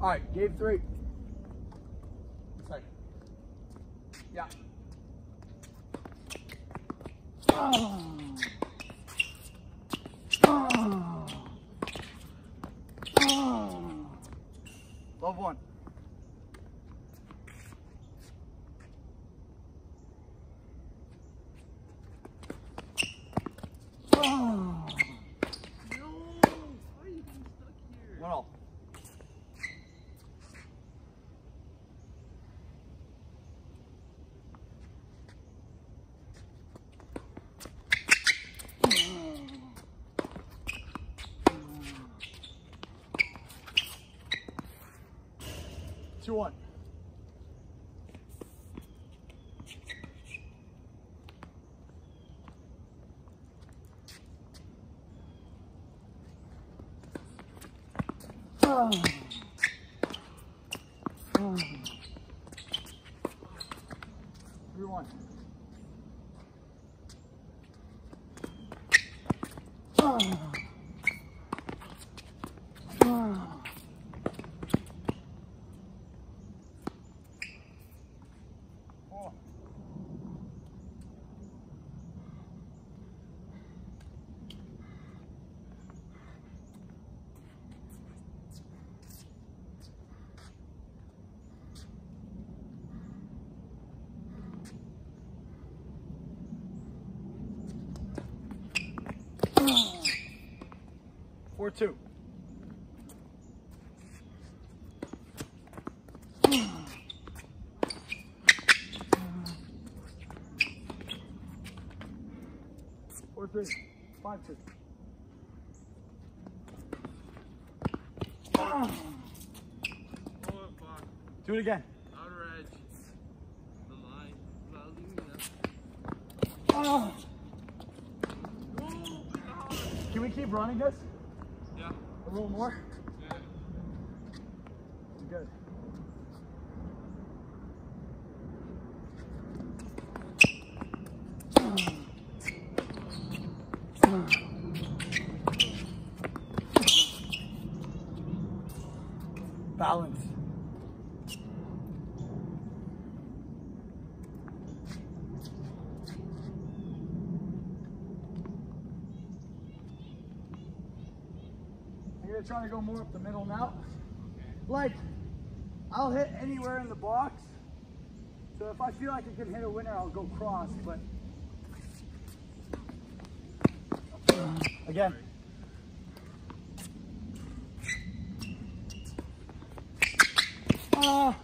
All right, game three. Sorry. Yeah. Oh. Oh. Oh. Love one. Two one. Oh. Oh. Four. Four two. Four three. Five two. Do it again. Can we keep running this? A little more? Good. Balance. I'm gonna try to go more up the middle now. Like, I'll hit anywhere in the box. So if I feel like I can hit a winner, I'll go cross, but again. Ah.